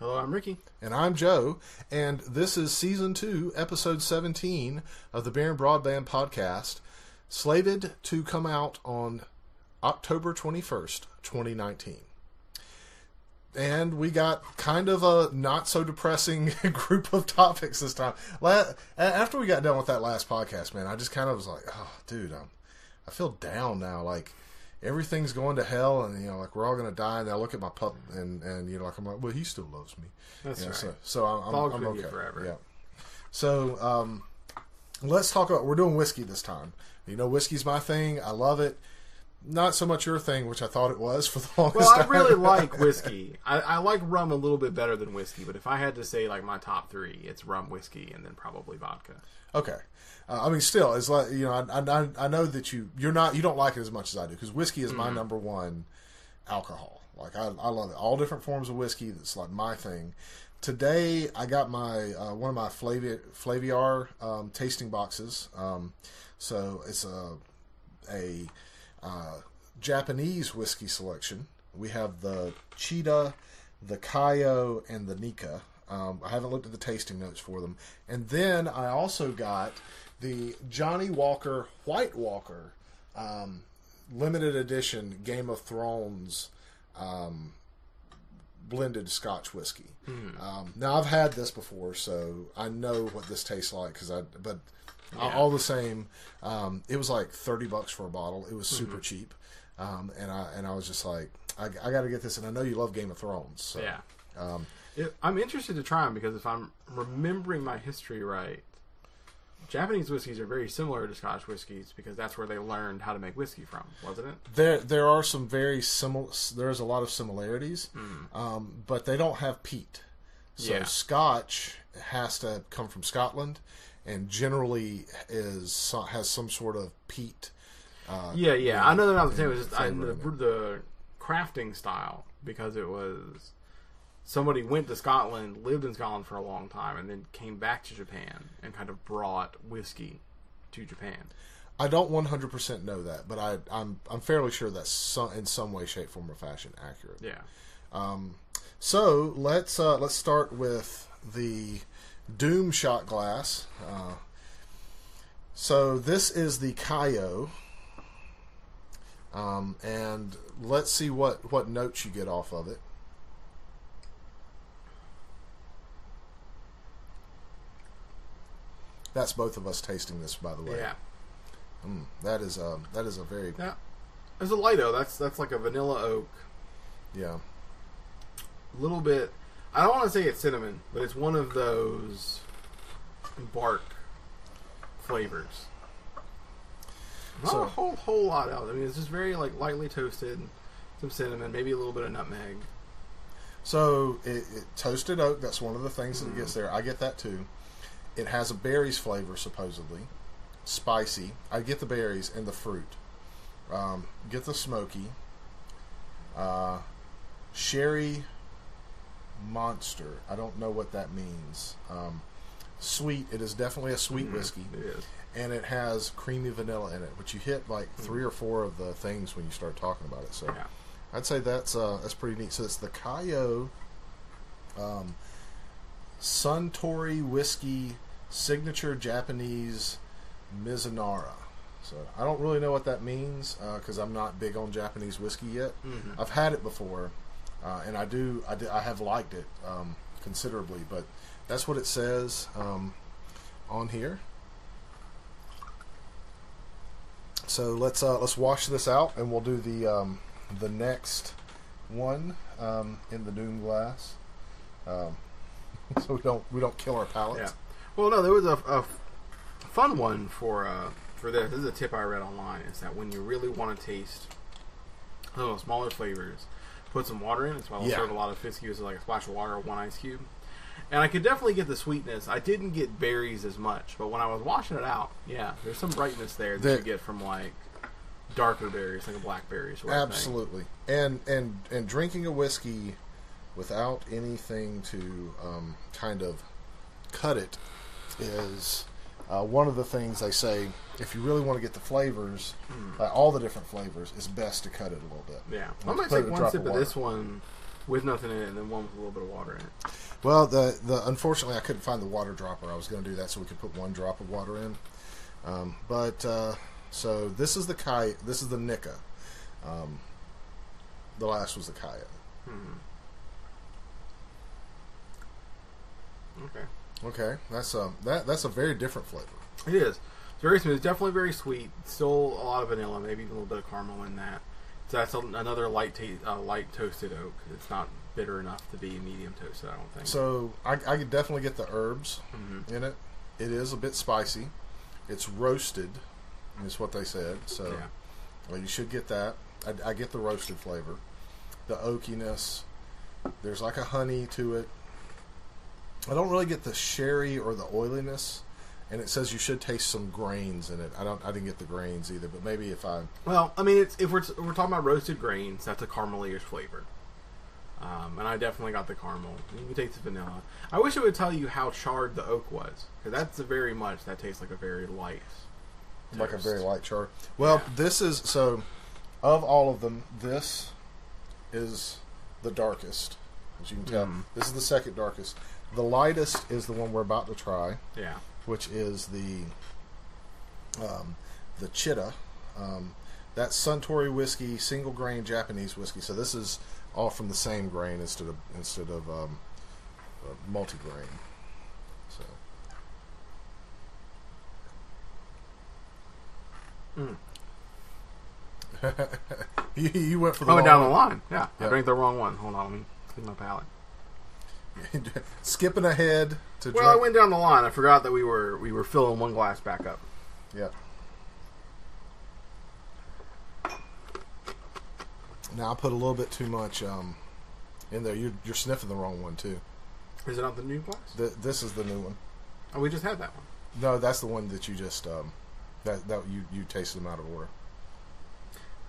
Hello, I'm Ricky. And I'm Joe, and this is season two, episode 17 of the Beer and Broadband podcast, slated to come out on October 21st, 2019. And we got kind of a not so depressing group of topics this time. After we got done with that last podcast, man, I just kind of was like, oh, dude, I'm, I feel down now. Like, everything's going to hell, and you know, like we're all going to die. And I look at my pup, and and you know, like I'm like, well, he still loves me. That's You know, right. So, so I'm, I'm, I'm okay. forever. Yeah. So um, let's talk about. We're doing whiskey this time. You know, whiskey's my thing. I love it. Not so much your thing, which I thought it was for the longest time. Well, I time. really like whiskey. I, I like rum a little bit better than whiskey, but if I had to say like my top three, it's rum, whiskey, and then probably vodka. Okay. Uh, I mean, still, it's like you know, I, I, I know that you you're not you don't like it as much as I do because whiskey is my number one alcohol. Like I, I love it. All different forms of whiskey. That's like my thing. Today I got my uh, one of my Flavi- Flaviar um, tasting boxes. Um, so it's a a uh, Japanese whiskey selection. We have the Chita, the Kaiyo, and the Nikka. Um, I haven't looked at the tasting notes for them. And then I also got the Johnny Walker White Walker um, limited edition Game of Thrones um, blended Scotch whiskey. Um, now I've had this before, so I know what this tastes like. Because I, but all the same, um, it was like thirty bucks for a bottle. It was super cheap, um, and I and I was just like, I, I got to get this. And I know you love Game of Thrones, so Yeah. Um, It, I'm interested to try them because if I'm remembering my history right, Japanese whiskeys are very similar to Scotch whiskeys because that's where they learned how to make whiskey from, wasn't it? there there are some very similar. There's a lot of similarities, um, but they don't have peat. So Yeah. Scotch has to come from Scotland, and generally is has some sort of peat. Uh, Yeah, yeah. I know they're not the same. It's just I, the, the crafting style because it was somebody went to Scotland, lived in Scotland for a long time, and then came back to Japan and kind of brought whiskey to Japan. I don't 100% know that, but I, I'm I'm fairly sure that's some, in some way, shape, form, or fashion accurate. Yeah. So let's uh, let's start with the Doom shot glass. Uh, so this is the Kaiyo, um, and let's see what what notes you get off of it. That's both of us tasting this, by the way. Yeah. Mm, that is um, that is a very Yeah. There's a light though. That's that's like a vanilla oak. yeah. A little bit. I don't want to say it's cinnamon, but it's one of those bark flavors. Not So- a whole whole lot else. I mean, it's just very like lightly toasted, some cinnamon, maybe a little bit of nutmeg. So it, it toasted oak. That's one of the things that gets there. I get that too. It has a berries flavor supposedly, spicy. I get the berries and the fruit. Um, get the smoky. Uh, sherry monster. I don't know what that means. Um, sweet. It is definitely a sweet whiskey, It is. and it has creamy vanilla in it. But you hit like three or four of the things when you start talking about it. So. Yeah. I'd say that's uh, that's pretty neat. So it's the Kaiyo um, Suntory whiskey signature Japanese Mizunara. So I don't really know what that means because I'm not big on Japanese whiskey yet. Mhm. I've had it before, uh, and I do I, do- I have liked it um, considerably. But that's what it says um, on here. So let's uh, let's wash this out, and we'll do the um, the next one um, in the Doom glass, um, so we don't we don't kill our Yeah. Well, no, there was a, a fun one for uh, for this. This is a tip I read online. Is that when you really want to taste little smaller flavors, put some water in. That's why I'll Yeah. serve a lot of fisk uses like a splash of water, one ice cube. And I could definitely get the sweetness. I didn't get berries as much, but when I was washing it out, yeah, there's some brightness there that The- you get from like darker berries, like a blackberry sort. Absolutely, and and and drinking a whiskey without anything to um, kind of cut it is uh, one of the things they say. If you really want to get the flavors, uh, all the different flavors, it's best to cut it a little bit. Yeah, I Let's might take one sip of of this one with nothing in it, and then one with a little bit of water in it. Well, the the unfortunately I couldn't find the water dropper. I was going to do that so we could put one drop of water in. Um, but uh, so this is the Kai. This is the Nikka. Um, the last was the Kaya. Okay. Okay, that's a that that's a very different flavor. It is. It's very smooth. It's definitely very sweet. Still a lot of vanilla, maybe even a little bit of caramel in that. So that's a, another light ta- uh, light toasted oak. It's not bitter enough to be medium toasted. I don't think. So I, I could definitely get the herbs Mhm. in it. It is a bit spicy. It's roasted, is what they said. So yeah. well, you should get that. I, I get the roasted flavor, the oakiness. There's like a honey to it. I don't really get the sherry or the oiliness, and it says you should taste some grains in it. I don't. I didn't get the grains either, but maybe if I Well, I mean, it's, if we're if we're talking about roasted grains, that's a caramelish flavor. Um, and I definitely got the caramel. You can taste the vanilla. I wish it would tell you how charred the oak was, because that's a very much that tastes like a very light, like a very light char. Well, Yeah. this is so. Of all of them, this is the darkest, as you can tell. Mhm. This is the second darkest. The lightest is the one we're about to try, Yeah. which is the um, the Chita. Um, that's Suntory whiskey, single grain Japanese whiskey. So this is all from the same grain instead of instead of um, uh, multi grain. So Mm. you, you went for the I went down the line. Yeah, I Yeah. drank the wrong one. Hold on, let me clean my palate. Skipping ahead to Well, I went down the line. I forgot that we were we were filling one glass back up. Yeah. Now I put a little bit too much um, in there. You're, you're sniffing the wrong one too. Is it not the new glass? Th this is the new one. Oh, we just had that one. No, that's the one that you just um, that that you you tasted them out of order.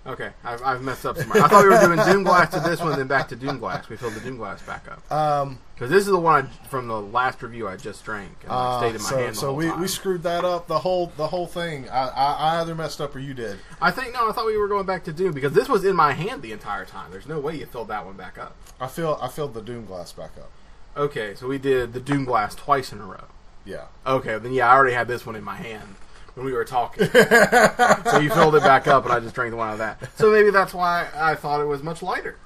Okay, I've, I've messed up. Some. I thought we were doing Doom Glass to this one, then back to Doom Glass. We filled the Doom Glass back up Um, because this is the one I, from the last review I just drank and uh, stayed in my so hand so we, time. we screwed that up the whole the whole thing. I, I I either messed up or you did. I think no, I thought we were going back to Doom because this was in my hand the entire time. There's no way you filled that one back up. I feel I filled the Doom glass back up. Okay, so we did the Doom Glass twice in a row. Yeah. Okay, then yeah, I already had this one in my hand when we were talking. so you filled it back up, and I just drank the one out of that. So maybe that's why I thought it was much lighter.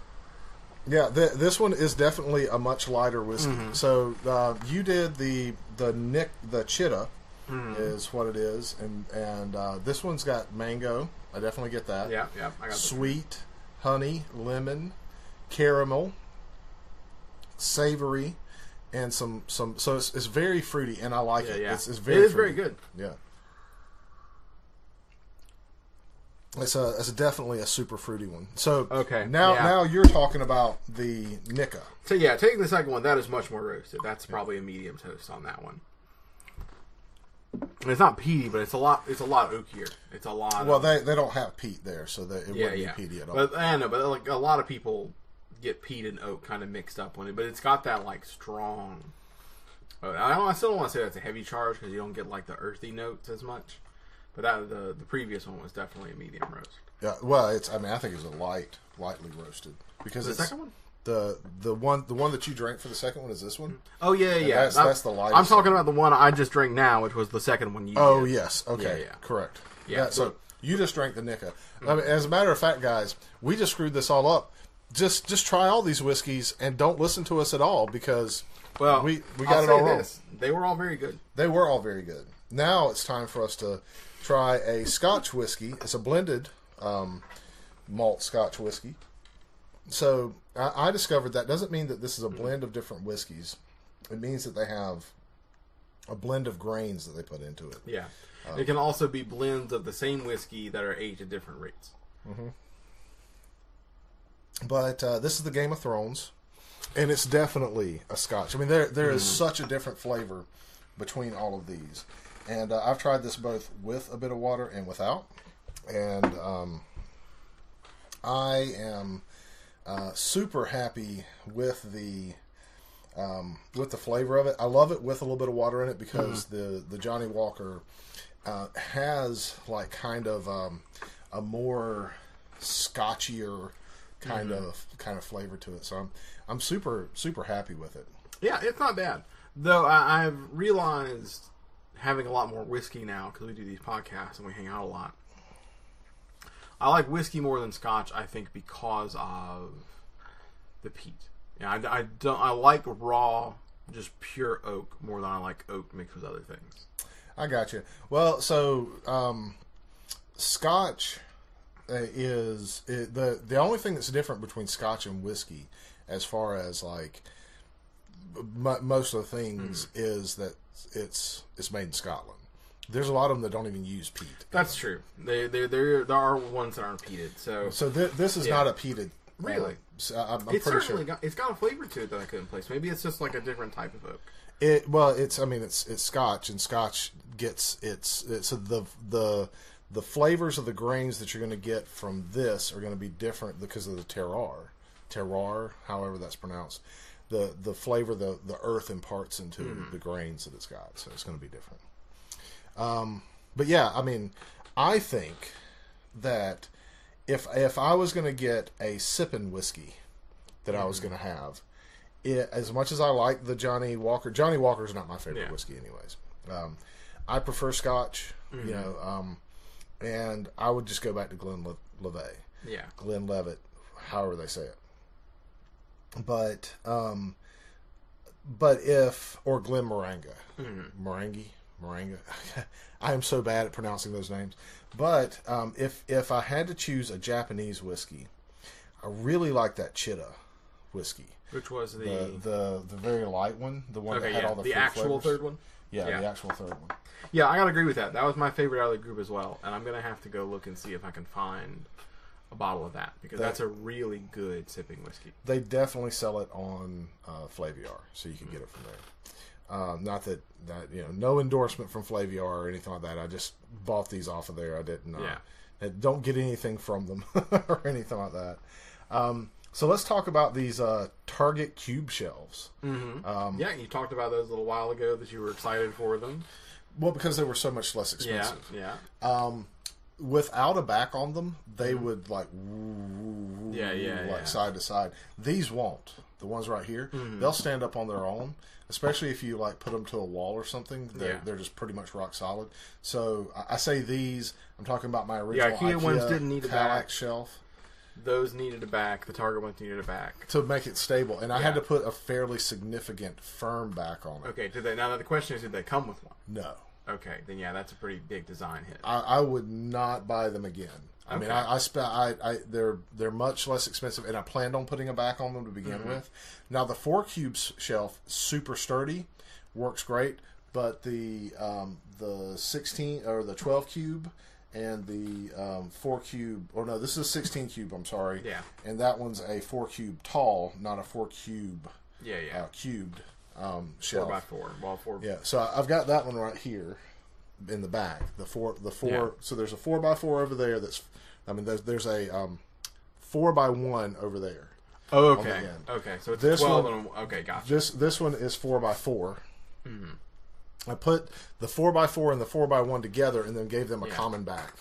Yeah, th- this one is definitely a much lighter whiskey. Mm-hmm. So uh, you did the the Nick the Chita Mm-hmm. is what it is, and and uh, this one's got mango. I definitely get that. Yeah, yeah, I got. Sweet, honey, lemon, caramel, savory, and some some. So it's, it's very fruity, and I like Yeah, it. yeah. It's, it's very it is very good. Yeah. It's a it's definitely a super fruity one. So Okay, now yeah. now you're talking about the Nikka. So yeah, taking the second one, that is much more roasted. That's probably a medium toast on that one. And It's not peaty, but it's a lot. It's a lot oakier. It's a lot. Well, of, they they don't have peat there, so they, it yeah, wouldn't yeah. be peaty at all. But I know, but like a lot of people get peat and oak kind of mixed up on it. But it's got that like strong. oh, I don't. I still don't want to say that's a heavy charge because you don't get like the earthy notes as much. But that the the previous one was definitely a medium roast. yeah, well, it's I mean I think it's a light, lightly roasted because The it's second one. the the one the one that you drank for the second one is this one. Mm-hmm. Oh yeah, yeah. that's- that's the light. I'm talking about the one I just drank now, which was the second one you. Oh did. yes, okay, Yeah, yeah. correct. Yeah, Yeah, so you just drank the Nikka. Mm-hmm. I mean, as a matter of fact, guys, we just screwed this all up. Just just try all these whiskeys and don't listen to us at all because Well, we we I'll got it say all wrong. this. They were all very good. They were all very good. Now it's time for us to try a Scotch whiskey. It's a blended um, malt Scotch whiskey. So I, I discovered that doesn't mean that this is a blend of different whiskeys. It means that they have a blend of grains that they put into it. Yeah. Oh. it can also be blends of the same whiskey that are aged at different rates. Mm-hmm. But uh, this is the Game of Thrones, and it's definitely a Scotch. I mean, there there is such a different flavor between all of these, and uh, I've tried this both with a bit of water and without, and um, I am uh, super happy with the um, with the flavor of it. I love it with a little bit of water in it because the the Johnny Walker uh, has like kind of um, a more scotchier kind of kind of flavor to it. So I'm I'm super super happy with it. Yeah, it's not bad. Though I, I've realized having a lot more whiskey now because we do these podcasts and we hang out a lot. I like whiskey more than Scotch. I think because of the peat. Yeah, I, I don't. I like raw, just pure oak more than I like oak mixed with other things. I got you. Well, so um, Scotch uh, is it, the the only thing that's different between Scotch and whiskey, as far as like m- most of the things, is that it's it's made in Scotland. There's a lot of them that don't even use peat. That's true. They, they, there, there are ones that aren't peated. So So th- this is Yeah. not a peated. Really? uh, so I'm, I'm it's pretty certainly sure. got, it's got a flavor to it that I couldn't place. Maybe it's just like a different type of oak. It well, it's I mean it's it's Scotch, and Scotch gets its it's the the the flavors of the grains that you're going to get from this are going to be different because of the terroir, terroir, however that's pronounced. The the flavor the the earth imparts into the grains that it's got, so it's going to be different. Um, but yeah, I mean, I think that if if I was going to get a sipping whiskey that I was going to have, it, as much as I like the Johnny Walker, Johnny Walker is not my favorite Yeah. whiskey, anyways. Um, I prefer Scotch, you know, um, and I would just go back to Glen Le- Levay, Yeah. Glenlivet, however they say it. But, um, but if or Glen Moringa, Morangi, Moringa, I am so bad at pronouncing those names. But um, if if I had to choose a Japanese whiskey, I really like that Chita whiskey Which was the, the the the very light one, the one okay, that had yeah, all the, the actual flavors. third one. Yeah, Yeah. the actual third one. Yeah, I gotta agree with that. That was my favorite out of the group as well, and I'm gonna have to go look and see if I can find a bottle of that because That- that's a really good sipping whiskey. They definitely sell it on uh, Flaviar, so you can get it from there. Uh, not that that you know, no endorsement from Flaviar or anything like that. I just bought these off of there. I didn't. Uh, Yeah. I don't get anything from them or anything like that. Um, so let's talk about these uh, Target cube shelves. Mm-hmm. Um, yeah, you talked about those a little while ago that you were excited for them. Well, because they were so much less Yeah, expensive. yeah, Um, without a back on them, they Mm-hmm. would like Yeah, yeah, like yeah. side to side. These won't. The ones right here, Mm-hmm. they'll stand up on their own. Especially if you like put them to a wall or something, they're, Yeah. they're just pretty much rock solid. So I, I say these. I'm talking about my original IKEA IKEA, ones didn't need a back. shelf those needed a back. The Target ones needed a back. to make it stable, and I had to put a fairly significant firm back on it. Okay, did they? Now the question is, did they come with one? No, Okay, then yeah, that's a pretty big design hit. I, I would not buy them again. I mean, I, I spent. I, I they're they're much less expensive, and I planned on putting a back on them to begin Mm-hmm. with. Now the four cubes shelf super sturdy, works great, but the um, the sixteen or the twelve cube and the um, four cube, or no, this is a sixteen cube. I'm sorry. Yeah. And that one's a four cube tall, not a four cube Yeah, yeah, uh, cubed um, four by four. Well, four. Yeah, so I- I've got that one right here in the back. The four, the four. Yeah. So there's a four by four over there. That's, I mean, there's, there's a um, four by one over there. Oh, okay, end. okay. So it's This twelve one- and a, okay, gotcha. This this one is four by 4 Mm-hmm. I put the four by four and the four by one together, and then gave them a Yeah. common back.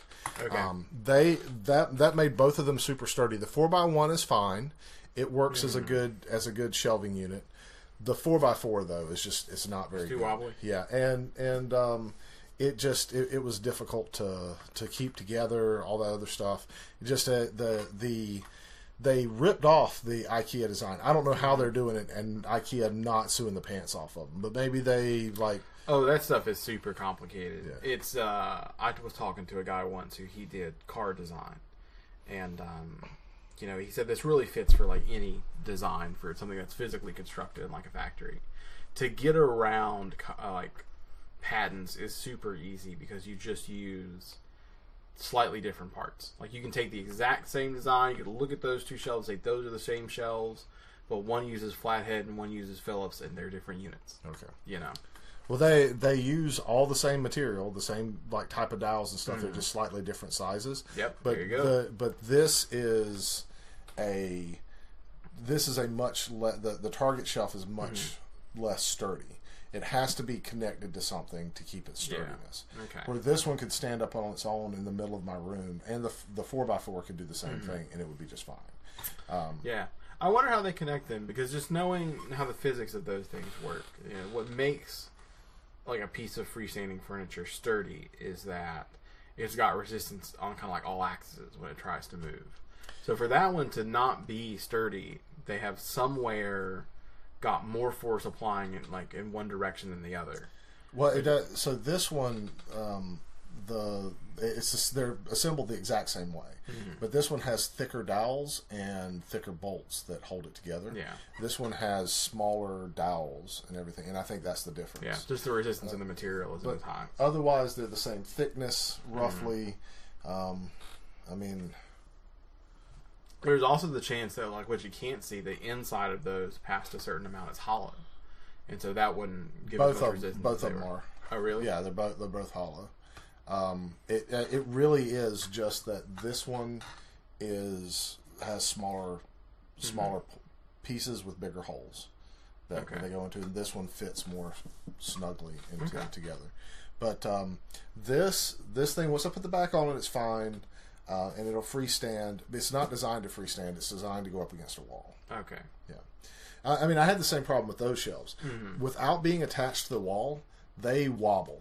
Okay, Um, they that that made both of them super sturdy. The four by one is fine; it works as a Mm-hmm. good as a good shelving unit. The four by four though is just it's not very too good. wobbly? Yeah, and and um, it just it, it was difficult to to keep together. All that other stuff. Just uh, the the they ripped off the IKEA design. I don't know how they're doing it, and IKEA not suing the pants off of them. But maybe they like Oh, that stuff is super complicated. Yeah. It's uh I was talking to a guy once who he did car design. And um you know, he said this really fits for like any design for something that's physically constructed in like a factory. To get around uh, like patents is super easy because you just use slightly different parts. Like you can take the exact same design, you can look at those two shelves, say those are the same shelves, but one uses flathead and one uses Phillips and they're different units. okay. You know. Well, they they use all the same material, the same like type of dials and stuff. They're just slightly different sizes. Mm-hmm. Yep, But there you go. the but this is a this is a much le- the the target shelf is much Mm-hmm. less sturdy. It has to be connected to something to keep its sturdiness. Okay. Where this one could stand up on its own in the middle of my room, and the the four x four could do the same Mm-hmm. thing, and it would be just fine. Um, Yeah. I wonder how they connect them because just knowing how the physics of those things work, you know, what makes like a piece of freestanding furniture sturdy is that it's got resistance on kind of like all axes when it tries to move. So for that one to not be sturdy, they have somewhere got more force applying it like in one direction than the other. Well, it does. So this one, um, the it's just, they're assembled the exact same way, Mm-hmm. but this one has thicker dowels and thicker bolts that hold it together. Yeah. This one has smaller dowels and everything, and I think that's the difference. Yeah, just the resistance in the material but- as high. Otherwise, they're the same thickness, Mm-hmm. roughly. Um, I mean, There's also the chance that, like, what you can't see, the inside of those past a certain amount is hollow, and so that wouldn't give as both much of resistance. both as of them are. Oh, really? Yeah, they're both they're both hollow. Um, it uh, it really is just that this one is has smaller smaller p- pieces with bigger holes that Okay. they go into. And this one fits more snugly into Okay. together. But um, this this thing, once I put the back on it, it's fine, uh, and it'll freestand. It's not designed to freestand. It's designed to go up against a wall. Okay. Yeah. I I mean, I had the same problem with those shelves. Mm-hmm. Without being attached to the wall, they wobble.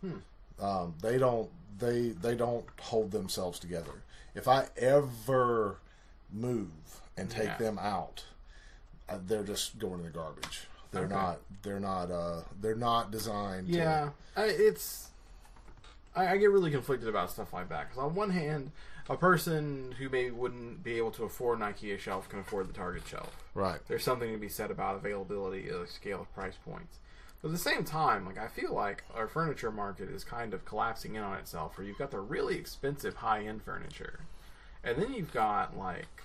Hmm. Um, they don't. They they don't hold themselves together. If I ever move and take Yeah. them out, uh, they're just going in the garbage. They're Okay. not. They're not. Uh, they're not designed. Yeah, I, it's. I, I get really conflicted about stuff like that because on one hand, a person who maybe wouldn't be able to afford an IKEA shelf can afford the Target shelf. Right. There's something to be said about availability, a scale of price points. But at the same time, like I feel like our furniture market is kind of collapsing in on itself, where you've got the really expensive high end furniture, and then you've got like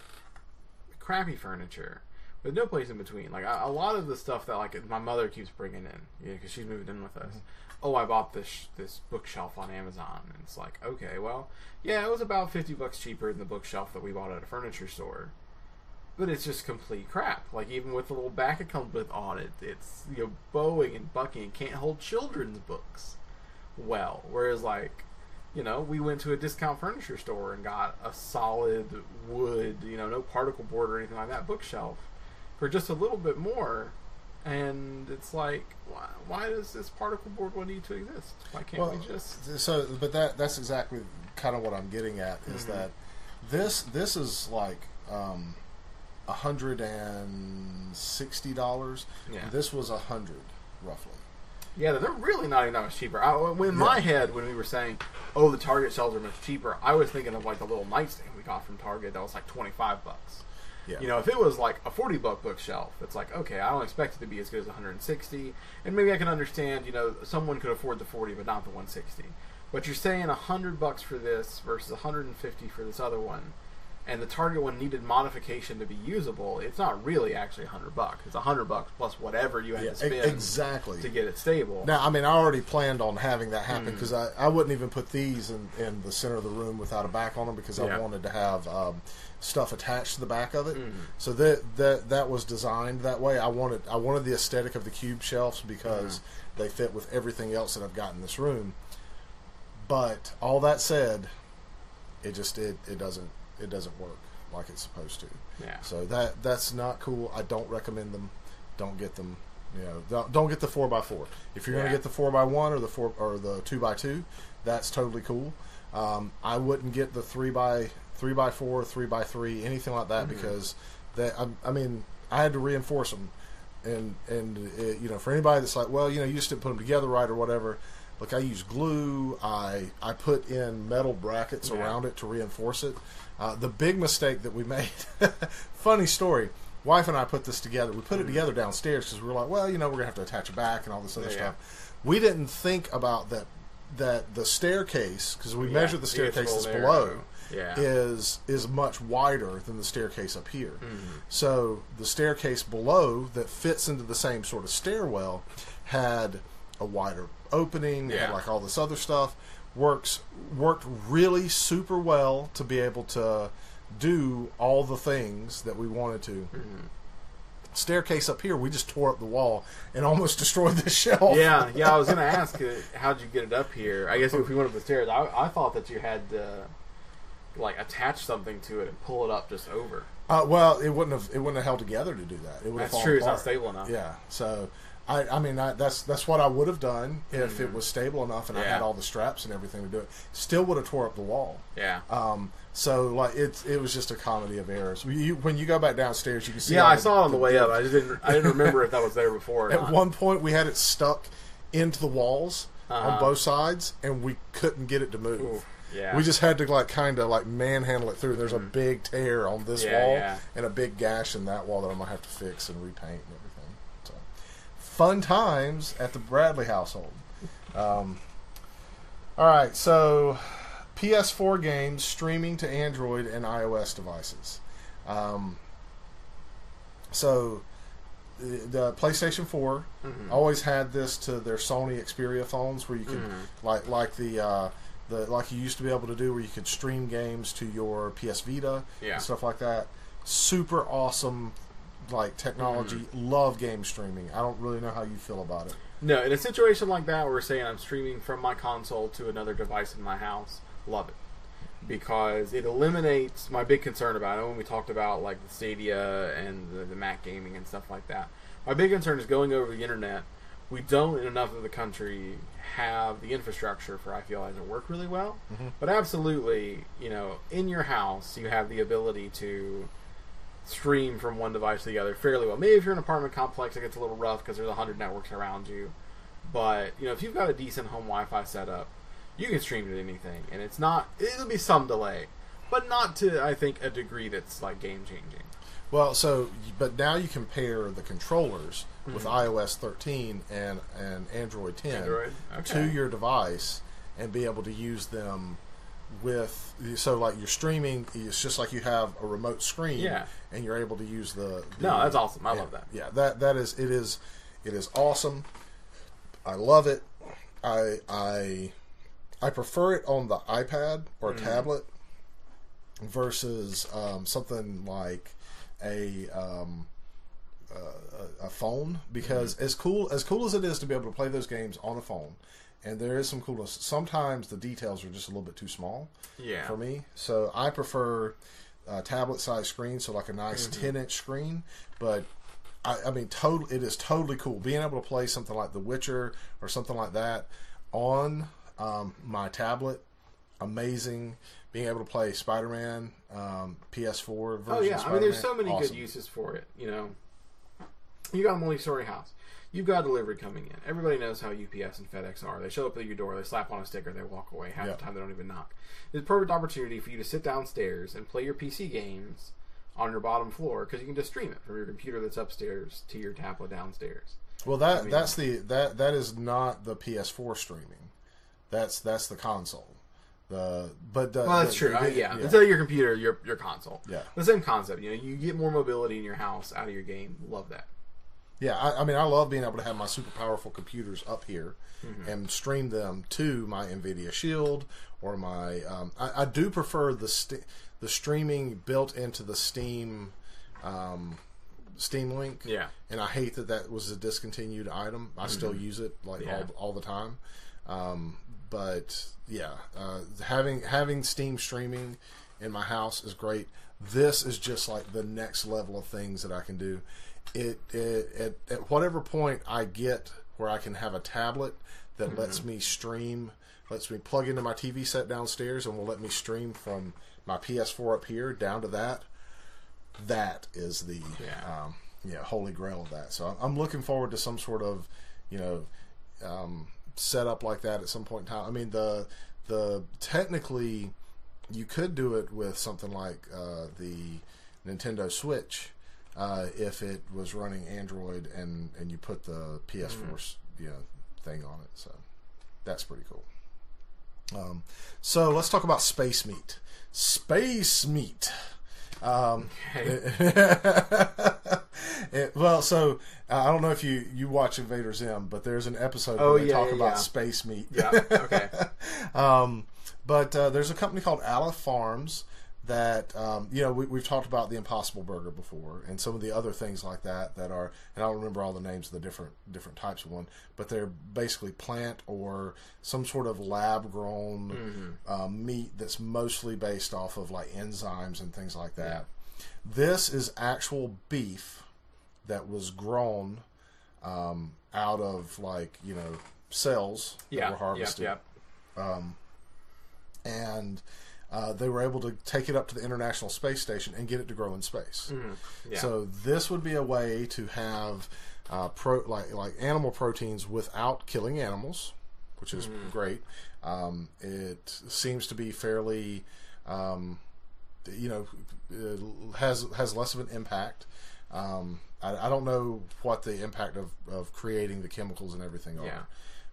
crappy furniture with no place in between. Like a, a lot of the stuff that like my mother keeps bringing in, because she's moved in with us. Mm-hmm. Oh, I bought this this bookshelf on Amazon, and it's like, okay, well, yeah, it was about fifty bucks cheaper than the bookshelf that we bought at a furniture store but it's just complete crap. Like even with the little back it comes with on it, it's you know bowing and bucking. and can't hold children's books well. Whereas like you know we went to a discount furniture store and got a solid wood, you know, no particle board or anything like that bookshelf for just a little bit more. And it's like, why, why does this particle board one need to exist? Why can't Well, we just? so but that that's exactly kind of what I'm getting at is Mm-hmm. that this this is like um a hundred and sixty dollars. Yeah. This was a hundred roughly. Yeah, they're really not even that much cheaper. I, in my head, when we were saying, "Oh, the Target shelves are much cheaper," I was thinking of like the little nightstand we got from Target that was like twenty five bucks. Yeah. You know, if it was like a forty buck bookshelf, it's like okay, I don't expect it to be as good as one hundred and sixty, and maybe I can understand. You know, someone could afford the forty, but not the one sixty. But you're saying hundred bucks for this versus hundred and fifty for this other one, and the Target one needed modification to be usable. It's not really actually hundred bucks. It's hundred bucks plus whatever you had Yeah, to spend exactly. to get it stable. Now, I mean, I already planned on having that happen because I, I wouldn't even put these in, in the center of the room without a back on them because I wanted to have um, stuff attached to the back of it. Hmm. So that that that was designed that way. I wanted I wanted the aesthetic of the cube shelves because Hmm. they fit with everything else that I've got in this room. But all that said, it just it, it doesn't it doesn't work like it's supposed to. Yeah. So that that's not cool. I don't recommend them. Don't get them. You know, don't, don't get the four x four. If you're Yeah. going to get the four x one or the four or the two x two, that's totally cool. Um, I wouldn't get the three by three by four, three by three, anything like that because that I, I mean I had to reinforce them, and and it, you know for anybody that's like, well, you know, you just didn't put them together right or whatever. Look, I use glue. I I put in metal brackets Yeah. around it to reinforce it. Uh, the big mistake that we made, funny story. Wife and I put this together. We put it together downstairs because we were like, well, you know, we're gonna have to attach a back and all this other Yeah. stuff. We didn't think about that that the staircase because we Yeah, measured the staircase that's below Yeah. is is much wider than the staircase up here. Mm-hmm. So the staircase below that fits into the same sort of stairwell had a wider opening, had like all this other stuff. Works worked really super well to be able to do all the things that we wanted to. Mm-hmm. Staircase up here, we just tore up the wall and almost destroyed the shelf. yeah, yeah. I was gonna ask, uh, how'd you get it up here? I guess if we went up the stairs, I, I thought that you had to like attach something to it and pull it up just over. Uh, well, it wouldn't have it wouldn't have held together to do that. It would have That's fallen true. It's not stable enough. Yeah. So, I, I mean, I, that's that's what I would have done if it was stable enough and I Mm-hmm. Had all the straps and everything to do it. Still would have tore up the wall. Yeah. Um, so like it, it was just a comedy of errors. When you, when you go back downstairs, you can see. yeah, I the- saw it on the way up. I just didn't. I didn't remember if that was there before. Or At not. one point, we had it stuck into the walls on Uh-huh. both sides, and we couldn't get it to move. Ooh, yeah. We just had to like kind of like manhandle it through. There's a big tear on this Mm-hmm. Yeah, wall yeah. and a big gash in that wall that I'm gonna have to fix and repaint and everything. So, fun times at the Bradley household. Um, all right, so PS4 games streaming to Android and iOS devices. Um, so the PlayStation 4 Mhm. always had this to their Sony Xperia phones, where you could Mhm. like like the uh, the like you used to be able to do, where you could stream games to your PS Vita Yeah. and stuff like that. Super awesome, like technology. Mm-hmm. Love game streaming. I don't really know how you feel about it. No, in a situation like that, where we're saying I'm streaming from my console to another device in my house, love it because it eliminates my big concern about it. When we talked about like the Stadia and the, the Mac gaming and stuff like that, my big concern is going over the internet. We don't in enough of the country have the infrastructure for I feel like to work really well. Mm-hmm. But absolutely, you know, in your house, you have the ability to stream from one device to the other fairly well. Maybe if you're in an apartment complex, it gets a little rough because there's a hundred networks around you. But you know, if you've got a decent home Wi-Fi setup, you can stream to anything, and it's not. It'll be some delay, but not to I think a degree that's like game changing. Well, so but now you compare the controllers with Mm-hmm. iOS 13 and and Android 10 Android? to your device and be able to use them with so like you're streaming it's just like you have a remote screen Yeah. and you're able to use the, the No, that's awesome. I love that. yeah that that is it is it is awesome i love it i i i prefer it on the ipad or Mm-hmm. tablet versus um, something like a um, a, a phone because Mm-hmm. as cool as cool as it is to be able to play those games on a phone and there is some coolness sometimes the details are just a little bit too small Yeah. for me so i prefer a tablet size screen so like a nice Mm-hmm. 10 inch screen but I, I mean total it is totally cool being able to play something like the witcher or something like that on um, my tablet amazing being able to play spider-man um, ps4 version Oh yeah, of I mean, there's so many awesome. good uses for it. You know, you got a multi-story house. You've got delivery coming in. Everybody knows how UPS and FedEx are. They show up at your door, they slap on a sticker, they walk away. Half Yeah. the time, they don't even knock. It's a perfect opportunity for you to sit downstairs and play your PC games on your bottom floor because you can just stream it from your computer that's upstairs to your tablet downstairs. Well, that mean- that's the that that is not the PS4 streaming. That's that's the console. The but the, Well, that's the- true. the- Uh, yeah. instead of your computer, your your console. Yeah. the same concept. You know, you get more mobility in your house out of your game. Love that. Yeah, I, I mean, I love being able to have my super powerful computers up here Mm-hmm. and stream them to my Nvidia Shield or my. Um, I, I do prefer the st- the streaming built into the Steam um, Steam Link. Yeah. and I hate that that was a discontinued item. I still use it like Mm-hmm. Yeah. all all the time. Um, but yeah, uh, having having Steam streaming in my house is great. This is just like the next level of things that I can do. It, it at, at whatever point I get where I can have a tablet that lets me stream, lets me plug into my TV set downstairs, and will let me stream from my PS4 up here down to that. That is the Yeah. um, yeah holy grail of that. So I'm- I'm looking forward to some sort of you know um, setup like that at some point in time. I mean the the technically you could do it with something like uh, the Nintendo Switch uh, if it was running Android and and you put the PS4 s you know thing on it. So that's pretty cool. Um, so let's talk about Space Meat. Space Meat. Um, it- well, so uh, I don't know if you you watch Invader Zim, but there's an episode Oh, where they yeah, talk yeah, about yeah. space meat. Yeah. Okay. um, but uh, there's a company called Aleph Farms that um, you know we, we've talked about the Impossible Burger before, and some of the other things like that that are, and I don't remember all the names of the different different types of one, but they're basically plant or some sort of lab grown Mm-hmm. um, meat that's mostly based off of like enzymes and things like that. This is actual beef that was grown um, out of like you know cells that were harvested, Yeah. and uh, they were able to take it up to the International Space Station and get it to grow in space. Yeah. yeah. So this would be a way to have uh, pro like like animal proteins without killing animals, which is great. Um, it seems to be fairly, um, you know, uh, has has less of an impact. Um, I, I don't know what the impact of, of creating the chemicals and everything are, Yeah.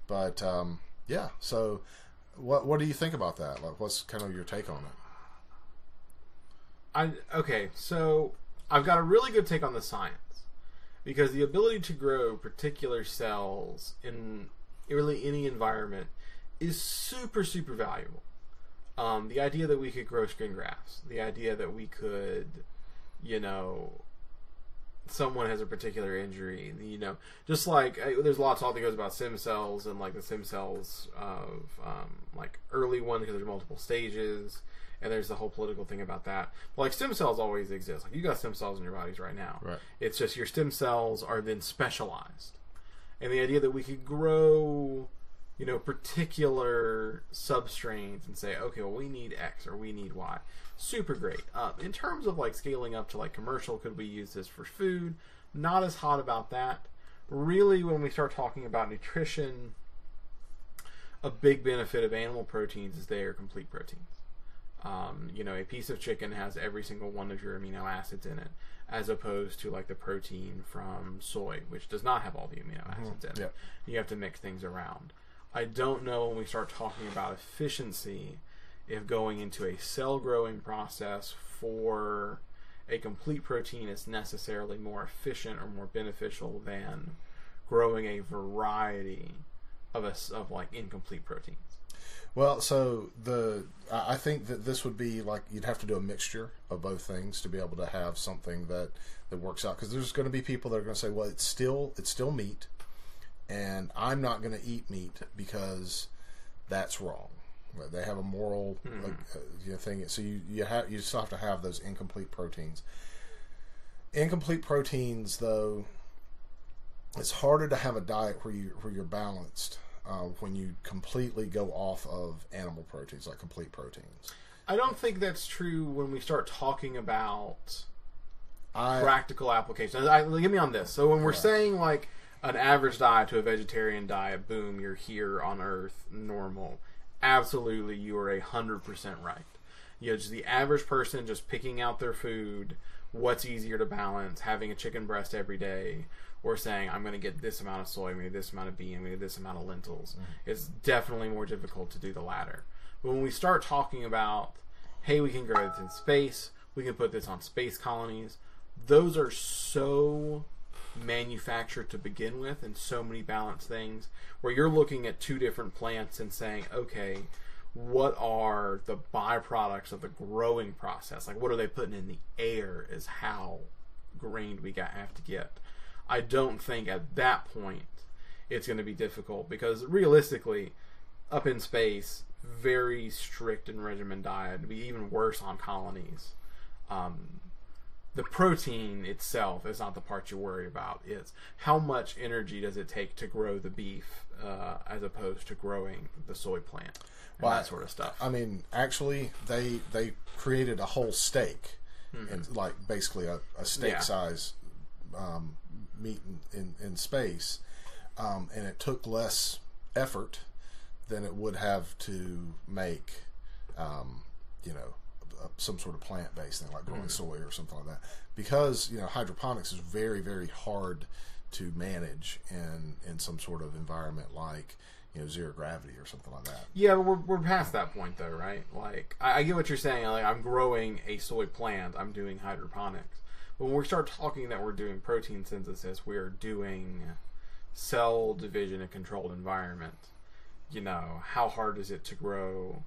but um, yeah. So, what what do you think about that? Like, what's kind of your take on it? I okay, so I've got a really good take on the science because the ability to grow particular cells in really any environment is super super valuable. Um, the idea that we could grow skin grafts, the idea that we could, you know, someone has a particular injury, you know, just like uh, there's a lot of talk that goes about stem cells and like the stem cells of um, like early one because there's multiple stages, and there's the whole political thing about that. But like stem cells always exist. Like you got stem cells in your bodies right now. Right. It's just your stem cells are then specialized, and the idea that we could grow, you know, particular substrains and say, okay, well we need X or we need Y. Super great. Uh, in terms of like scaling up to like commercial, could we use this for food? Not as hot about that. Really, when we start talking about nutrition, a big benefit of animal proteins is they are complete proteins. Um, you know, a piece of chicken has every single one of your amino acids in it, as opposed to like the protein from soy, which does not have all the amino acids in it. You have to mix things around. I don't know when we start talking about efficiency if going into a cell growing process for a complete protein is necessarily more efficient or more beneficial than growing a variety of a of like incomplete proteins. Well, so the I I think that this would be like you'd have to do a mixture of both things to be able to have something that that works out. Because there's going to be people that are going to say, "Well, it's still it's still meat, and I'm not going to eat meat because that's wrong." They have a moral like, uh, you know, thing. So you you have you still have to have those incomplete proteins. Incomplete proteins, though, it's harder to have a diet where you where you're balanced uh, when you completely go off of animal proteins, like complete proteins. I don't think that's true when we start talking about I practical applications. I, get me on this. So when we're saying like an average diet to a vegetarian diet, boom, you're here on Earth, normal. Absolutely, you are a hundred percent right. You know, just the average person just picking out their food. What's easier to balance? Having a chicken breast every day, or saying I'm going to get this amount of soy, maybe this amount of bean, maybe this amount of lentils. Mm-hmm. It's definitely more difficult to do the latter. But when we start talking about, hey, we can grow this in space, we can put this on space colonies, those are so manufactured to begin with and so many balanced things where you're looking at two different plants and saying, okay, what are the byproducts of the growing process? Like, what are they putting in the air? Is how grained we got have to get. I don't think at that point it's going to be difficult because realistically, up in space, very strict and regimen diet, It'd be even worse on colonies. Um, the protein itself is not the part you worry about. It's how much energy does it take to grow the beef uh, as opposed to growing the soy plant and Well, that sort of stuff. I mean, actually, they they created a whole steak, and like basically a, a steak. Yeah. size um, meat in, in, in space, um, and it took less effort than it would have to make, um, you know, a- some sort of plant based thing like growing mm-hmm. soy or something like that. Because you know, hydroponics is very very hard to manage in in some sort of environment like you know zero gravity or something like that. Yeah, but we're, we're past that point though, right? Like, I, I get what you're saying. Like, I'm growing a soy plant. I'm doing hydroponics. But when we start talking that we're doing protein synthesis, we are doing cell division in a controlled environment. You know, how hard is it to grow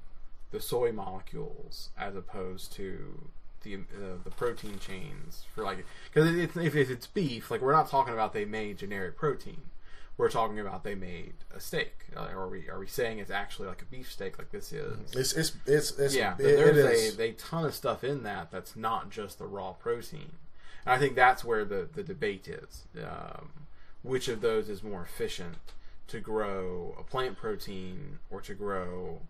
the soy molecules as opposed to the uh, the protein chains for like because it, it's, if, if it's beef, like we're not talking about they made generic protein. we're talking about they made a steak. Uh, are we are we saying it's actually like a beef steak like this is? It's it's it's, it's yeah, it- it there's is. a, a ton of stuff in that that's not just the raw protein. And I think that's where the, the debate is. Um, which of those is more efficient to grow a plant protein or to grow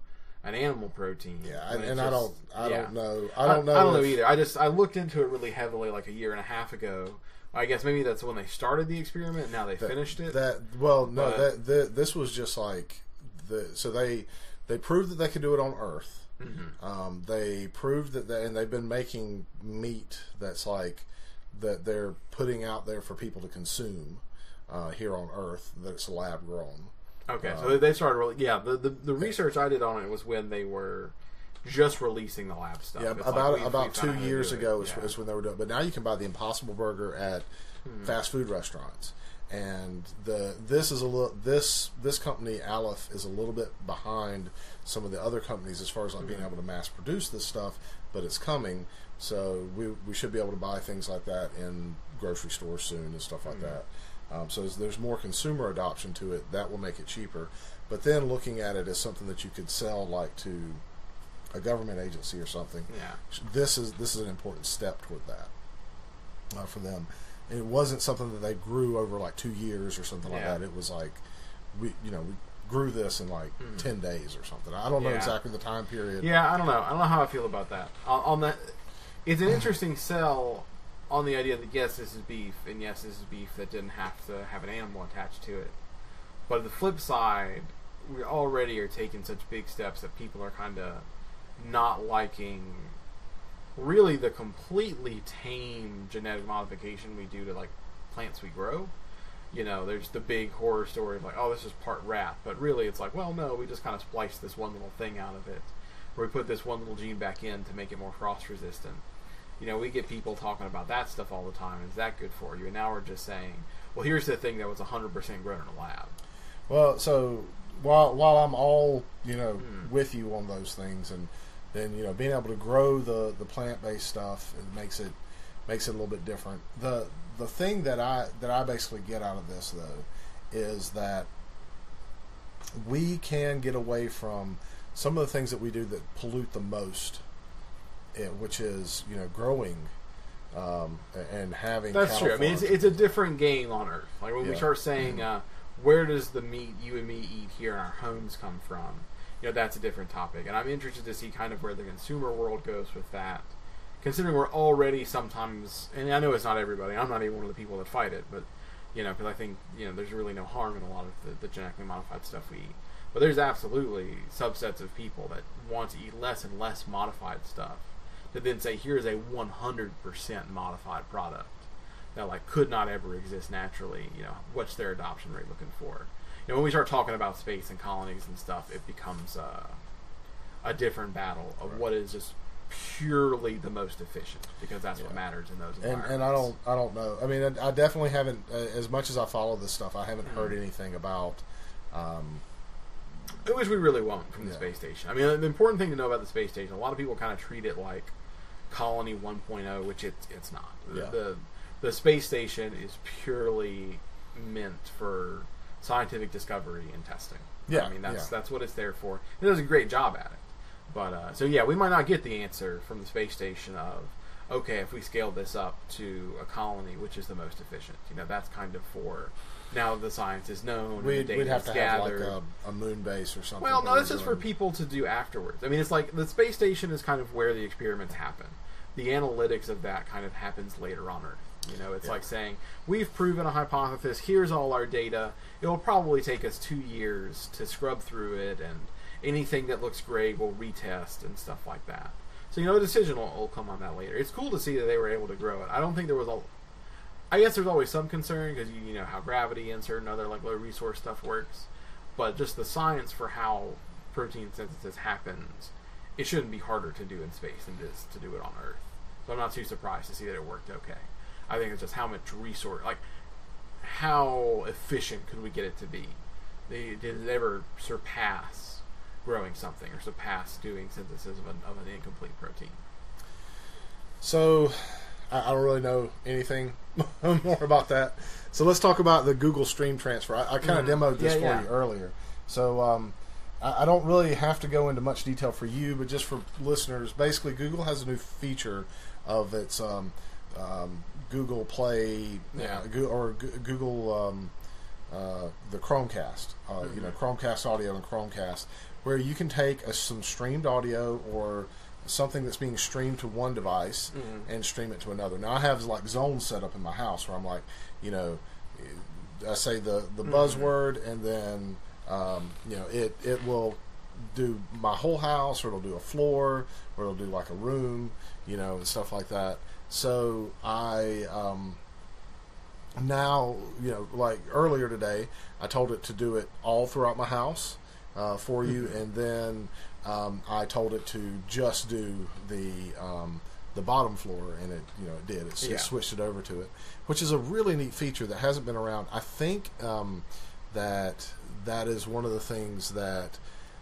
an animal protein? yeah, and, and I don't I yeah. don't know I don't know I don't know either. I just I looked into it really heavily like a year and a half ago. I guess maybe that's when they started the experiment. Now they finished it. That well, no, But- that, that this was just like the so they they proved that they could do it on Earth. Mm-hmm. Um, they proved that, they, and they've been making meat that's like that they're putting out there for people to consume uh, here on Earth. That's lab grown. Okay, so they started really. Yeah, the, the the research I did on it was when they were just releasing the lab stuff. Yeah, It's like about we've- about we've two found how to years ago is, Yeah. Hmm. when they were doing. But now you can buy the Impossible Burger at fast food restaurants, and the this is a little this this company Aleph is a little bit behind some of the other companies as far as like being Hmm. able to mass produce this stuff, but it's coming. So we we should be able to buy things like that in grocery stores soon and stuff Hmm. like that. Um, so as there's more consumer adoption to it, that will make it cheaper. But then looking at it as something that you could sell like to a government agency or something, Yeah. this is this is an important step toward that uh, for them. And it wasn't something that they grew over like two years or something like that. It was like we you know we grew this in like ten days or something. I don't know Hmm. Exactly the time period. Yeah, I don't know. I don't know how I feel about that. On, on that, it's an interesting sell on the idea that yes, this is beef, and yes, this is beef that didn't have to have an animal attached to it. But the flip side, we already are taking such big steps that people are kind of not liking. Really, the completely tame genetic modification we do to like plants we grow. You know, there's the big horror story of like, oh, this is part rat, but really, it's like, well, no, we just kind of spliced this one little thing out of it, where we put this one little gene back in to make it more frost resistant. You know, we get people talking about that stuff all the time. Is that good for you? And now we're just saying, well, here's the thing that was 100% grown in a lab. Well, so while while I'm all you know Hmm. with you on those things, and then you know being able to grow the the plant based stuff, it makes it makes it a little bit different. the The thing that I that I basically get out of this though is that we can get away from some of the things that we do that pollute the most, which is you know growing um, and having. That's true. I mean, it's, it's a different game on Earth. Like when we start saying, uh, where does the meat you and me eat here in our homes come from? You know, that's a different topic. And I'm interested to see kind of where the consumer world goes with that. Considering we're already sometimes, and I know it's not everybody. I'm not even one of the people that fight it, but you know, because I think you know, there's really no harm in a lot of the, the genetically modified stuff we eat. But there's absolutely subsets of people that want to eat less and less modified stuff. That then say, here's a 100% modified product that like could not ever exist naturally. You know, what's their adoption rate looking for? You know, when we start talking about space and colonies and stuff, it becomes uh, a different battle of what is just purely the most efficient because that's what matters in those and environments. and I don't I don't know. I mean, I, I definitely haven't. Uh, as much as I follow this stuff, I haven't Mm. heard anything about. Um, Which we really won't from the Yeah. space station. I mean, the important thing to know about the space station, a lot of people kind of treat it like Colony 1.0, which it's it's not. The- Yeah. The the space station is purely meant for scientific discovery and testing. Yeah, I mean that's yeah. that's what it's there for. It does a great job at it. But uh, so yeah, we might not get the answer from the space station of okay, if we scale this up to a colony, which is the most efficient. You know, that's kind of for now that the science is known. we'd, we'd have to have like a, a moon base or something. Well, no, this is for people to do afterwards. I mean, it's like the space station is kind of where the experiments happen. The analytics of that kind of happens later on Earth. You know, it's Yeah. like saying we've proven a hypothesis. Here's all our data. It'll probably take us two years to scrub through it, and anything that looks great we'll retest and stuff like that. So you know, a decision will, will come on that later. It's cool to see that they were able to grow it. I don't think there was a. I guess there's always some concern because you, you know how gravity and certain other like low resource stuff works, but just the science for how protein synthesis happens, it shouldn't be harder to do in space than it is to do it on Earth. So I'm not too surprised to see that it worked okay. I think it's just how much resource, like how efficient could we get it to be? They, did it ever surpass growing something or surpass doing synthesis of an, of an incomplete protein? So, I, I don't really know anything more about that. So let's talk about the Google Stream Transfer. I, I kind of demoed this Mm-hmm. Yeah, for yeah. you earlier, so um, I, I don't really have to go into much detail for you, but just for listeners, basically, Google has a new feature of its um, um, Google Play Yeah. uh, Go- or G- Google um, uh, the Chromecast, uh, you know, Chromecast audio and Chromecast, where you can take a, some streamed audio or something that's being streamed to one device and stream it to another. Now I have like zones set up in my house where I'm like, you know, I say the the buzzword and then um, you know it it will do my whole house or it'll do a floor or it'll do like a room, you know, and stuff like that. So I um, now you know like earlier today i told it to do it all throughout my house uh, for you and then um, i told it to just do the um, the bottom floor and it you know it did it, Yeah. it switched it over to it which is a really neat feature that hasn't been around i think um, that that is one of the things that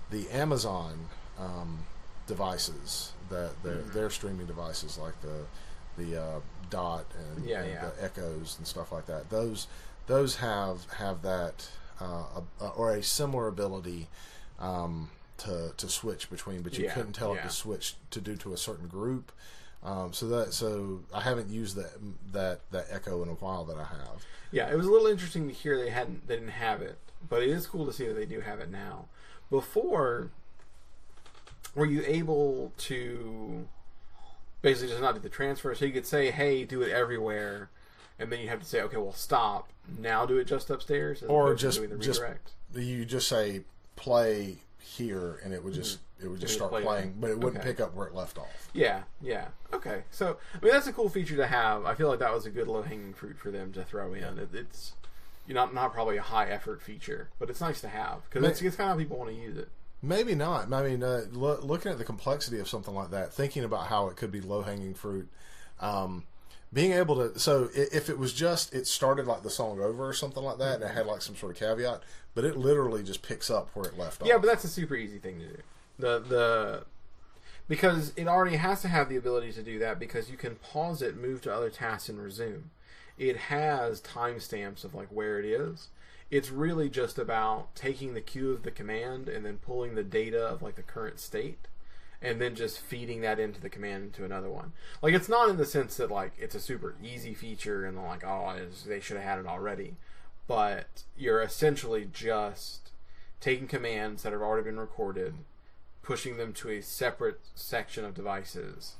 the amazon um, devices that their, Mm-hmm. their streaming devices like the the uh, dot and, Yeah, and yeah. the echoes and stuff like that. Those those have have that uh, a, or a similar ability um, to to switch between, but you Yeah, couldn't tell it to switch to do to a certain group. Um, so that so I haven't used that that that echo in a while that I have. Yeah, it was a little interesting to hear they hadn't they didn't have it, but it is cool to see that they do have it now. Before, were you able to basically just not do the transfer? So you could say, "Hey, do it everywhere," and then you have to say, "Okay, well, stop. Now do it just upstairs," Or just- doing the just- You just say play here, and it would just mm-hmm. it would just It start play playing, but it wouldn't Okay. pick up where it left off. Yeah, yeah. Okay, so I mean that's a cool feature to have. I feel like that was a good low hanging fruit for them to throw in. It, it's you know not not probably a high effort feature, but it's nice to have because it's, it's kind of how people want to use it. Maybe not. I mean, uh, lo- looking at the complexity of something like that, thinking about how it could be low hanging fruit, um, being able to. So, if it was just it started like the song over or something like that, and it had like some sort of caveat, but it literally just picks up where it left off. Yeah, but that's a super easy thing to do. The the because it already has to have the ability to do that because you can pause it, move to other tasks, and resume. It has timestamps of like where it is. It's really just about taking the cue of the command and then pulling the data of like the current state and then just feeding that into the command into another one. Like it's not in the sense that like it's a super easy feature and like oh they should have had it already, but you're essentially just taking commands that have already been recorded, pushing them to a separate section of devices,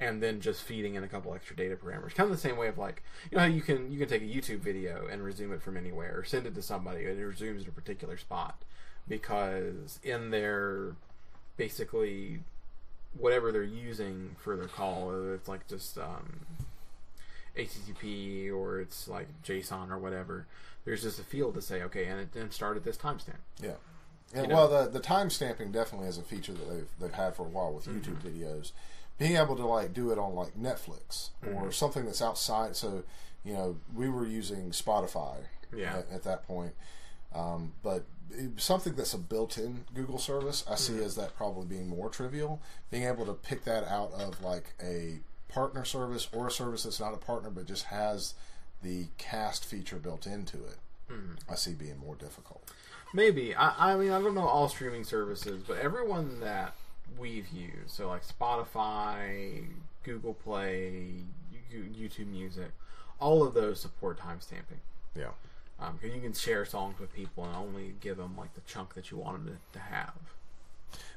and then just feeding in a couple extra data parameters. Kind of the same way of like you know how you can you can take a YouTube video and resume it from anywhere or send it to somebody and it resumes at a particular spot because in their basically whatever they're using for their call, whether it's like just um, HTTP or it's like JSON or whatever. There's just a field to say, okay, and it then start at this timestamp. Yeah. And, You know? well, the the time stamping definitely is a feature that they've they've had for a while with Mm-hmm. YouTube videos. Being able to like do it on like Netflix Mm-hmm. or something that's outside. So, you know, we were using Spotify Yeah. at, at that point. Um, but it- something that's a built-in Google service, I Mm-hmm. see as that probably being more trivial. Being able to pick that out of like a partner service or a service that's not a partner but just has the cast feature built into it, Mm-hmm. I see being more difficult. Maybe. I, I mean, I don't know all streaming services, but everyone that we've used, so like Spotify, Google Play, YouTube Music, all of those support timestamping. Yeah. Um, you can share songs with people and only give them like the chunk that you want them to, to have.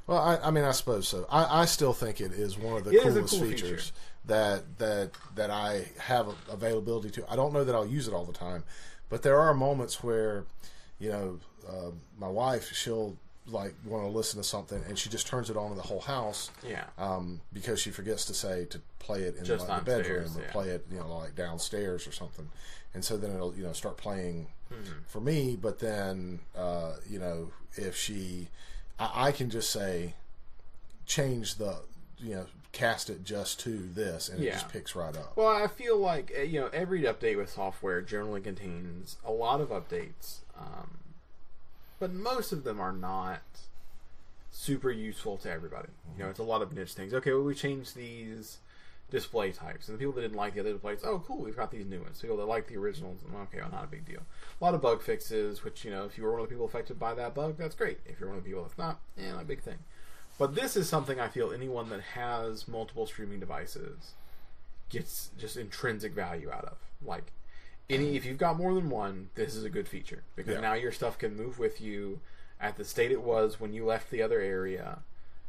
Well, I, I mean, I suppose so. I, I still think it is one of the It coolest cool features feature. that that that I have availability to. I don't know that I'll use it all the time, but there are moments where, you know, uh, my wife she'll like want to listen to something and she just turns it on in the whole house Yeah. um, because she forgets to say to play it in like, the bedroom downstairs, or yeah. play it you know like downstairs or something and so then it'll you know start playing Mm-hmm. for me but then uh, you know if she I, I can just say change the you know cast it just to this and it just picks right up Well, I feel like uh, you know every update with software generally contains a lot of updates, um, but most of them are not super useful to everybody. You know, it's a lot of niche things. Okay, well, we changed these display types. And the people that didn't like the other displays, oh, cool, we've got these new ones. People that like the originals, okay, well, not a big deal. A lot of bug fixes, which, you know, if you were one of the people affected by that bug, that's great. If you're one of the people that's not, eh, not a big thing. But this is something I feel anyone that has multiple streaming devices gets just intrinsic value out of. Like, any if you've got more than one, this is a good feature because Yeah. now your stuff can move with you at the state it was when you left the other area.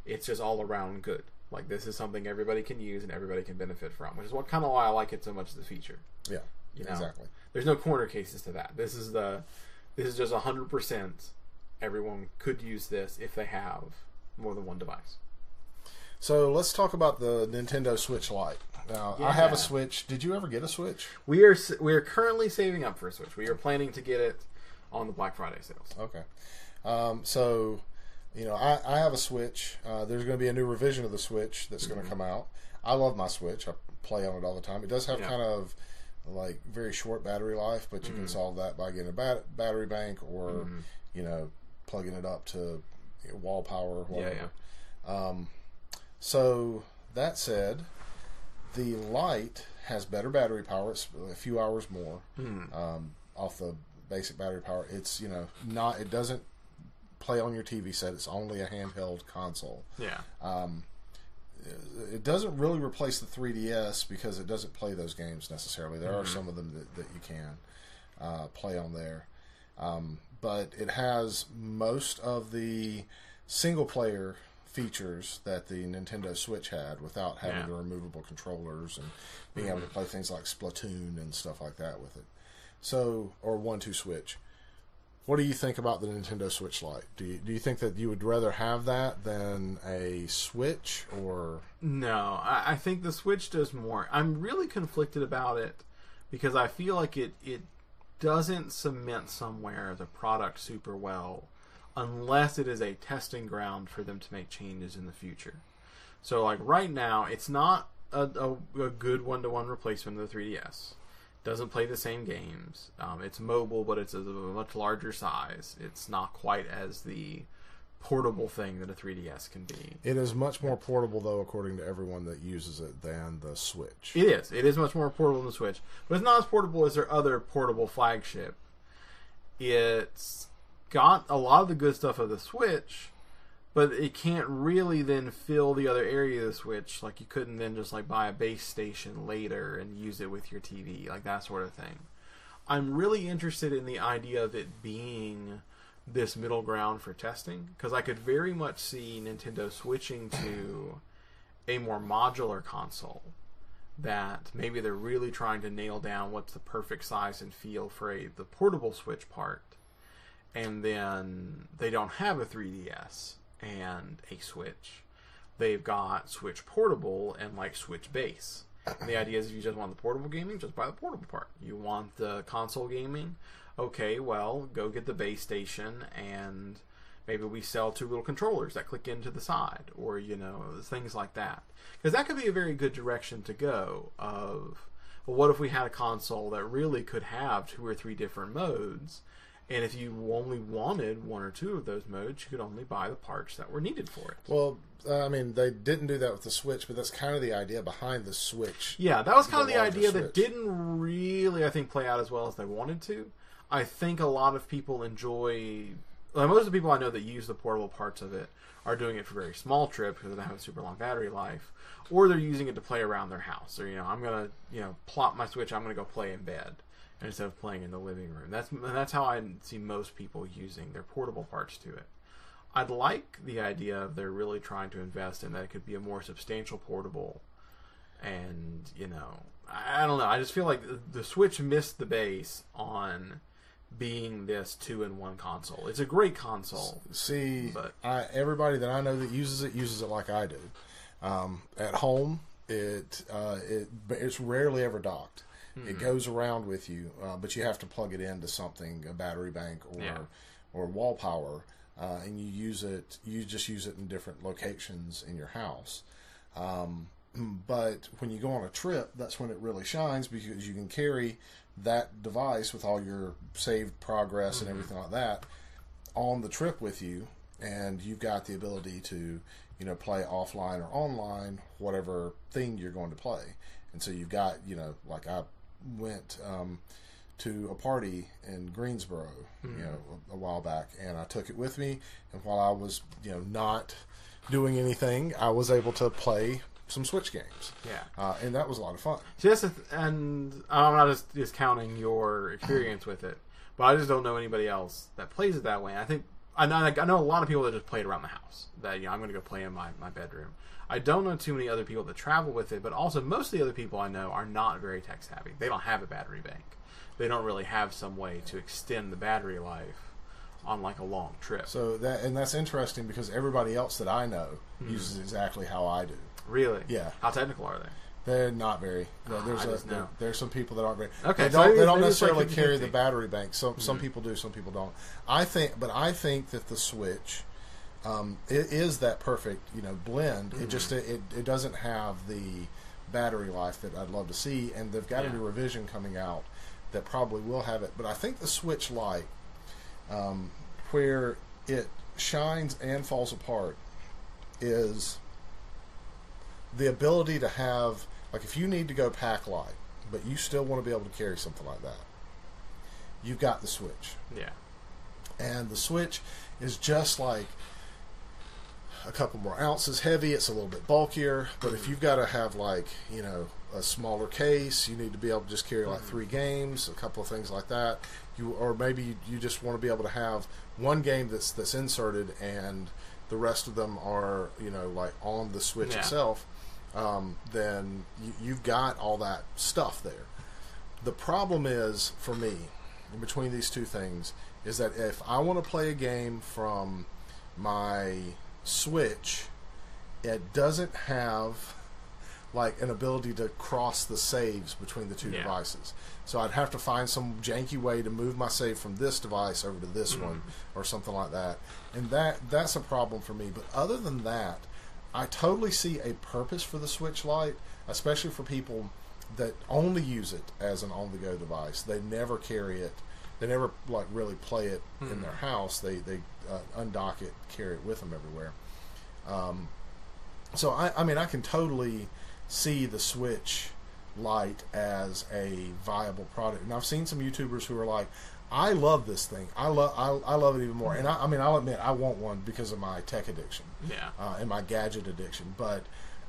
It's just all around good. Like this is something everybody can use and everybody can benefit from, which is what kind of why I like it so much as a feature. Yeah, You know? exactly. There's no corner cases to that. This is the this is just hundred percent. Everyone could use this if they have more than one device. So let's talk about the Nintendo Switch Lite. Now, I have a Switch. Did you ever get a Switch? We are we are currently saving up for a Switch. We are planning to get it on the Black Friday sales. Okay. Um, so, you know, I, I have a Switch. Uh, there's going to be a new revision of the Switch that's Mm-hmm. going to come out. I love my Switch. I play on it all the time. It does have Yeah. kind of like very short battery life, but you Mm-hmm. can solve that by getting a bat- battery bank or, you know, plugging it up to wall power or Yeah, whatever. yeah. Um, so that said, the Lite has better battery power. It's a few hours more Hmm. um, off the basic battery power. It's you know not it doesn't play on your TV set. It's only a handheld console. Yeah. It doesn't really replace the 3DS because it doesn't play those games necessarily. There are some of them that, that you can uh, play on there, um, but it has most of the single player features that the Nintendo Switch had without having Yeah. the removable controllers and being able to play things like Splatoon and stuff like that with it. So, or one two switch. What do you think about the Nintendo Switch Lite? Do you do you think that you would rather have that than a Switch or No, I, I think the Switch does more. I'm really conflicted about it because I feel like it it doesn't cement somewhere the product super well unless it is a testing ground for them to make changes in the future. So like right now, it's not a, a, a good one to one replacement of the 3DS. Doesn't play the same games. Um, it's mobile, but it's a, a much larger size. It's not quite as the portable thing that a 3DS can be. it is much more portable though according to everyone that uses it than the Switch. It is. It is much more portable than the Switch, but it's not as portable as their other portable flagship. It's got a lot of the good stuff of the Switch, but it can't really then fill the other area of the Switch. Like you couldn't then just like buy a base station later and use it with your TV, like that sort of thing. I'm really interested in the idea of it being this middle ground for testing because I could very much see Nintendo switching to a more modular console that maybe they're really trying to nail down what's the perfect size and feel for a the portable switch part and then they don't have a 3ds and a switch. They've got switch portable and like switch base. And the idea is if you just want the portable gaming just buy the portable part. You want the console gaming? Okay well go get the base station and maybe we sell two little controllers that click into the side or you know things like that. Because that could be a very good direction to go of well what if we had a console that really could have two or three different modes and if you only wanted one or two of those modes you could only buy the parts that were needed for it Well, uh, I mean, they didn't do that with the Switch, but that's kind of the idea behind the Switch. Yeah, that was kind of the idea that didn't really, I think, play out as well as they wanted to. I think a lot of people enjoy. Well, most of the people I know that use the portable parts of it are doing it for very small trips because they don't have a super long battery life, or they're using it to play around their house. Or you know, I'm gonna you know plop my Switch. I'm gonna go play in bed instead of playing in the living room. That's that's how I see most people using their portable parts to it. I'd like the idea of they're really trying to invest in that it could be a more substantial portable and you know I I don't know. I just feel like the Switch missed the base on being this two-in-one console. It's a great console. See, But- I, everybody that I know that uses it uses it like I do. Um, at home, it uh, it it's rarely ever docked. Hmm. It goes around with you, uh, but you have to plug it into something, a battery bank or Yeah. or wall power, uh, and you use it. You just use it in different locations in your house. Um, but when you go on a trip, that's when it really shines because you can carry that device with all your saved progress and everything like that on the trip with you and you've got the ability to you know play offline or online whatever thing you're going to play and so you've got you know like i went um, to a party in greensboro Mm-hmm. you know a, a while back and i took it with me and while i was you know not doing anything i was able to play some switch games Yeah. uh, and that was a lot of fun See, that's th- and I'm not just discounting your experience with it, but I just don't know anybody else that plays it that way. I think I know I know a lot of people that just play it around the house. That you know I'm going to go play in my, my bedroom. I don't know too many other people that travel with it, but also most of the other people I know are not very tech savvy. They don't have a battery bank. They don't really have some way to extend the battery life on like a long trip. so that and that's interesting because everybody else that i know uses exactly how i do really, Yeah. How technical are they? They're not very. there- Ah, There's a, there, there's some people that aren't very. Okay, they don't. maybe- they don't it's like necessarily carry the battery bank. Some some Mm-hmm. people do. Some people don't. I think, but I think that the Switch, um, it is that perfect you know blend. It just Mm-hmm. it, it doesn't have the battery life that I'd love to see, and they've got Yeah. a new revision coming out that probably will have it. But I think the Switch Lite, um, where it shines and falls apart, is the ability to have like if you need to go pack light, but you still want to be able to carry something like that, you've got the Switch, Yeah. and the Switch is just like a couple more ounces heavy. It's a little bit bulkier, but if you've got to have like you know a smaller case, you need to be able to just carry like three games, a couple of things like that. You or maybe you, you just want to be able to have one game that's that's inserted and the rest of them are you know like on the Switch Yeah. itself. Um, then you, you've got all that stuff there. The problem is for me, in between these two things, is that if I want to play a game from my Switch, it doesn't have like an ability to cross the saves between the two Yeah. devices. So I'd have to find some janky way to move my save from this device over to this one mm-hmm. or something like that. And that that's a problem for me. But other than that, I totally see a purpose for the Switch Lite, especially for people that only use it as an on-the-go device. They never carry it. They never like really play it in mm-hmm. their house. They they uh, undock it, carry it with them everywhere. Um, so I, I mean, I can totally see the Switch Lite as a viable product, and I've seen some YouTubers who are like, "I love this thing. I love I, I love it even more." And I, I mean, I'll admit, I want one because of my tech addiction Yeah. uh, and my gadget addiction. But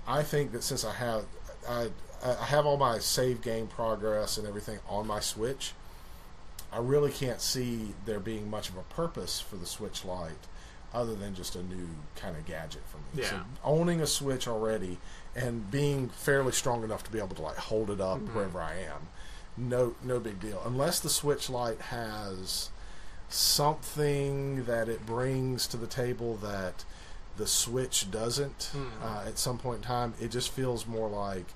I think that since I have I, I have all my save game progress and everything on my Switch, I really can't see there being much of a purpose for the Switch Lite other than just a new kind of gadget for me. So owning a Switch already and being fairly strong enough to be able to like hold it up wherever I am, no no big deal. Unless the Switch Lite has something that it brings to the table that the Switch doesn't uh, at some point in time, it just feels more like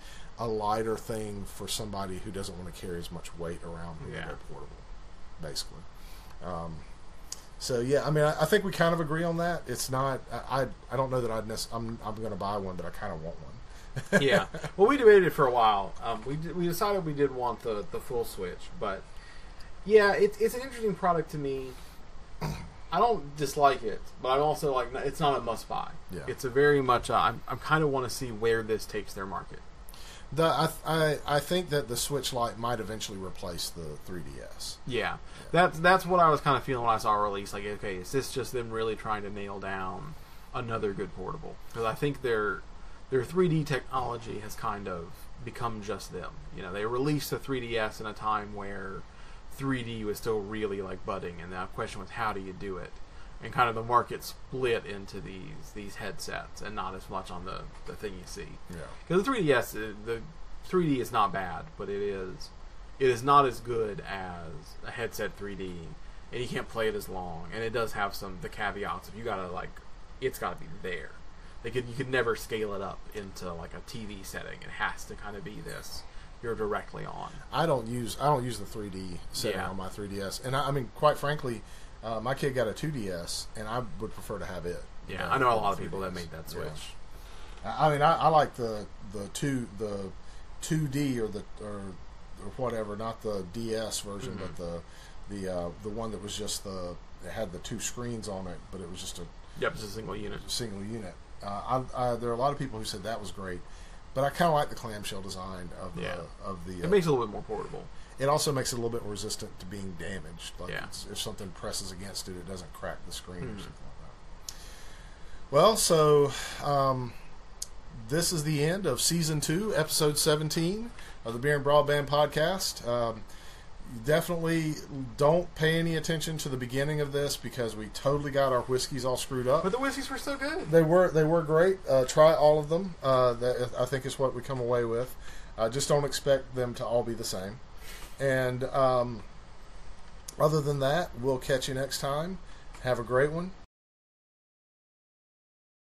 a lighter thing for somebody who doesn't want to carry as much weight around when Yeah. portable, basically. Um, so yeah, I mean, I, I think we kind of agree on that. It's not. I I, I don't know that I'd. Nec- I'm I'm going to buy one, but I kind of want one. yeah. Well, we debated for a while. Um, we did, we decided we did want the the full Switch, but yeah, it's it's an interesting product to me. I don't dislike it, but I'm also like it's not a must buy. Yeah. It's a very much. Uh, I'm I'm kind of want to see where this takes their market. The I, I I think that the Switch Lite might eventually replace the 3DS. Yeah, that's that's what I was kind of feeling when I saw a release. Like, okay, is this just them really trying to nail down another good portable? Because I think their their 3D technology has kind of become just them. You know, they released the 3DS in a time where 3D was still really like budding, and the question was how do you do it? And kind of the market split into these these headsets, and not as much on the the thing you see. Yeah. Because the 3DS, uh, the 3D is not bad, but it is it is not as good as a headset 3D, and you can't play it as long. And it does have some the caveats. If you gotta like, it's gotta be there. They could you could never scale it up into like a TV setting. It has to kind of be this. You're directly on. I don't use I don't use the 3D setting Yeah. on my 3DS, and I, I mean, quite frankly, uh, my kid got a 2DS, and I would prefer to have it. Yeah, I know a lot of people that 3DS. made that switch. I I mean, I, I like the the two the 2D or the or, or whatever, not the DS version, Mm-hmm. but the the uh, the one that was just the it had the two screens on it, but it was just a Yep, it's a single unit. single unit. Uh, I, I, there are a lot of people who said that was great, but I kind of like the clamshell design of Yeah. the of the. It Uh, makes it a little bit more portable. It also makes it a little bit resistant to being damaged. Like Yeah. if something presses against it, it doesn't crack the screen or Hmm. something like that. Well, so um, this is the end of season two, episode seventeen of the Beer and Broadband podcast. Um, definitely don't pay any attention to the beginning of this because we totally got our whiskeys all screwed up. But the whiskeys were so good. They were they were great. Uh, try all of them. Uh, that I think is what we come away with. Uh, just don't expect them to all be the same. And um, other than that, we'll catch you next time. Have a great one.